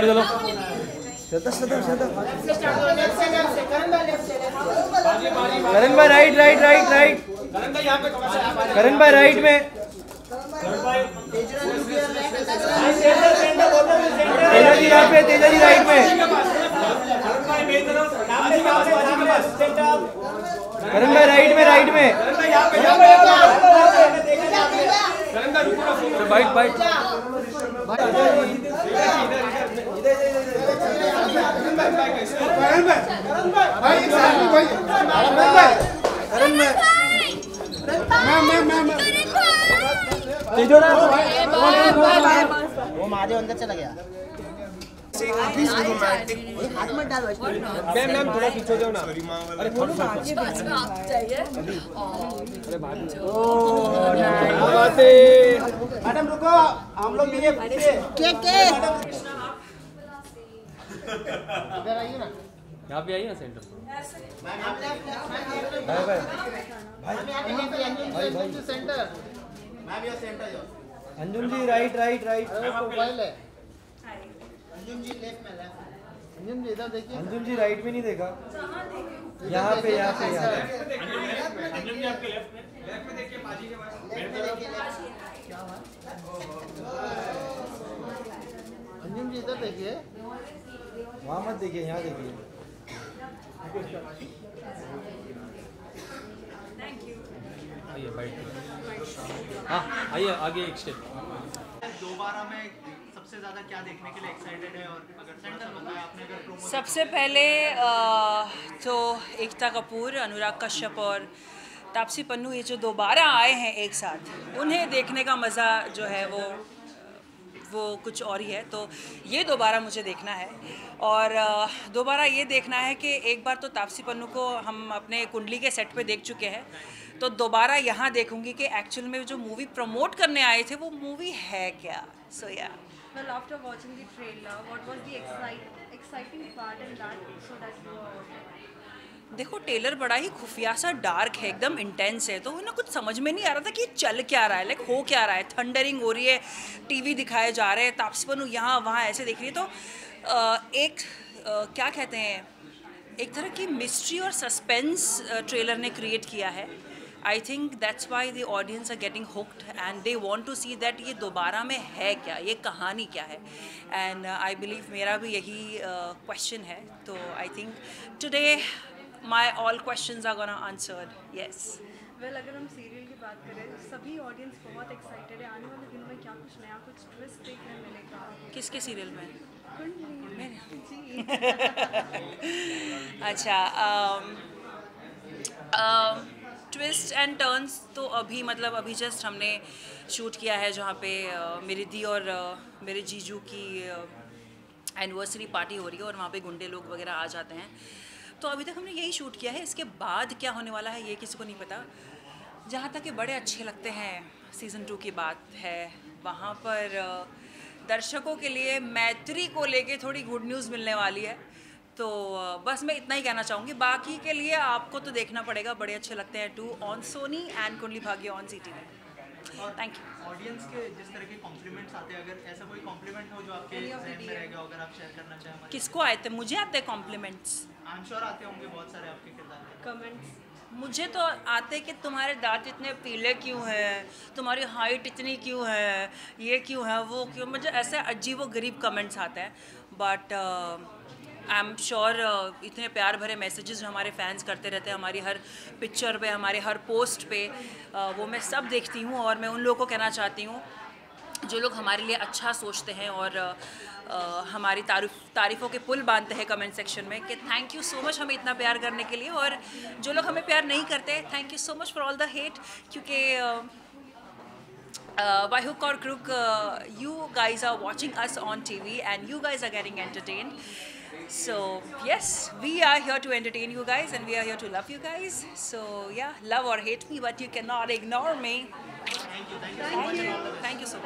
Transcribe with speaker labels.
Speaker 1: चलो। करण भाई right right right right Karan भाई राइट में। तेजा जी यहाँ पे तेजा जी राइट में। करण भाई राइट में राइट में। बाइट बाइट
Speaker 2: वो महादेव अंदर चला गया हाथ मत डालो
Speaker 1: मैम मैम थोड़ा पीछे जाओ ना
Speaker 2: मैडम रुको। हम लोग मिले के के? इधर आइए ना
Speaker 1: यहाँ पे आइए ना centre
Speaker 2: centre ma'am your centre
Speaker 1: Anjum ji right right right
Speaker 2: mobile है अंजुम जी लेफ़्ट में लेफ़्ट अंजुम जी इधर देखिए
Speaker 1: अंजुम जी राइट में नहीं देखा। यहाँ पे यहाँ पे यहाँ पे।
Speaker 2: अंजुम जी इधर देखिए।
Speaker 1: वहाँ मत देखिए यहाँ देखिए। आइए बैठ हाँ आइए आगे एक स्टेप
Speaker 3: दोबारा में सबसे ज़्यादा क्या देखने के लिए एक्साइटेड है और अगर थोड़ा सा बताया आपने अगर प्रोमो
Speaker 4: सबसे पहले तो एकता कपूर अनुराग कश्यप और तापसी पन्नू ये जो दोबारा आए हैं एक साथ उन्हें देखने का मज़ा जो है वो वो कुछ और ही है। तो ये दोबारा मुझे देखना है। और दोबारा ये देखना है कि एक बार तो तापसी पन्नू को हम अपने कुंडली के सेट पे देख चुके हैं। तो दोबारा यहाँ देखूँगी कि एक्चुअल में जो मूवी प्रमोट करने आए थे, वो मूवी है क्या? सो या
Speaker 5: were
Speaker 4: देखो टेलर बड़ा ही खुफिया सा डार्क है एकदम इंटेंस है। तो ना कुछ समझ में नहीं आ रहा था कि ये चल क्या रहा है लाइक हो क्या रहा है। थंडरिंग हो रही है टीवी दिखाए जा रहे हैं तापसी पन्नू यहाँ वहाँ ऐसे देख रही है। तो एक क्या कहते हैं एक तरह की मिस्ट्री और सस्पेंस ट्रेलर ने क्रिएट किया है। I think that's why the audience are getting hooked and they want to see that ये दोबारा में है क्या ये कहानी क्या है। एंड आई बिलीव मेरा भी यही क्वेश्चन uh, है। तो I think today my all question are gonna answered yes
Speaker 5: well अगर हम सीरियल की बात करें सभी ऑडियंस बहुत एक्साइटेड है। आने वाले दिनों में क्या कुछ नया कुछ ट्विस्ट देखने मिलेगा?
Speaker 4: किसके सीरियल में?
Speaker 5: जी।
Speaker 4: अच्छा ट्विस्ट एंड टर्न्स तो अभी मतलब अभी जस्ट हमने शूट किया है जहाँ पे अ, मेरी दी और अ, मेरे जीजू की एनिवर्सरी पार्टी हो रही है और वहाँ पे गुंडे लोग वगैरह आ जाते हैं। तो अभी तक हमने यही शूट किया है। इसके बाद क्या होने वाला है, ये किसी को नहीं पता। जहाँ तक ये बड़े अच्छे लगते हैं सीज़न टू की बात है, वहाँ पर दर्शकों के लिए मैत्री को लेके थोड़ी गुड न्यूज़ मिलने वाली है। तो बस मैं इतना ही कहना चाहूँगी। बाकी के लिए आपको तो देखना पड़ेगा, बड़े अच्छे लगते हैं to on Sony and Kundali Bhagya on C T thank you
Speaker 3: audience के जिस तरह के कॉम्प्लीमेंट्स आते हैं अगर ऐसा कोई कॉम्प्लीमेंट हो जो आपके जहन में रहेगा अगर आप शेयर करना चाहें
Speaker 4: किसको आए थे? मुझे आते कॉम्प्लीमेंट्स
Speaker 3: आई एम श्योर आते होंगे बहुत सारे आपके किरदार
Speaker 5: कमेंट्स
Speaker 4: मुझे तो आते कि तुम्हारे दांत इतने पीले क्यों हैं? तुम्हारी हाइट इतनी क्यों है? ये क्यों है? वो क्यों? मुझे ऐसे अजीब व गरीब कमेंट्स आते हैं। बट आई एम श्योर इतने प्यार भरे मैसेजेस जो हमारे फैंस करते रहते हैं हमारी हर पिक्चर पे हमारे हर पोस्ट पे वो मैं सब देखती हूँ और मैं उन लोगों को कहना चाहती हूँ जो लोग हमारे लिए अच्छा सोचते हैं और अ, हमारी तारीफ़ तारीफ़ों के पुल बांधते हैं कमेंट सेक्शन में कि थैंक यू सो मच हमें इतना प्यार करने के लिए और जो लोग हमें प्यार नहीं करते thank you so much for all the hate क्योंकि by हुक और crook, you guys are watching us on T V and you guys are getting entertained. So, yes, we are here to entertain you guys and we are here to love you guys. So, yeah, love or hate me, but you cannot ignore me. Thank you. Thank you so much.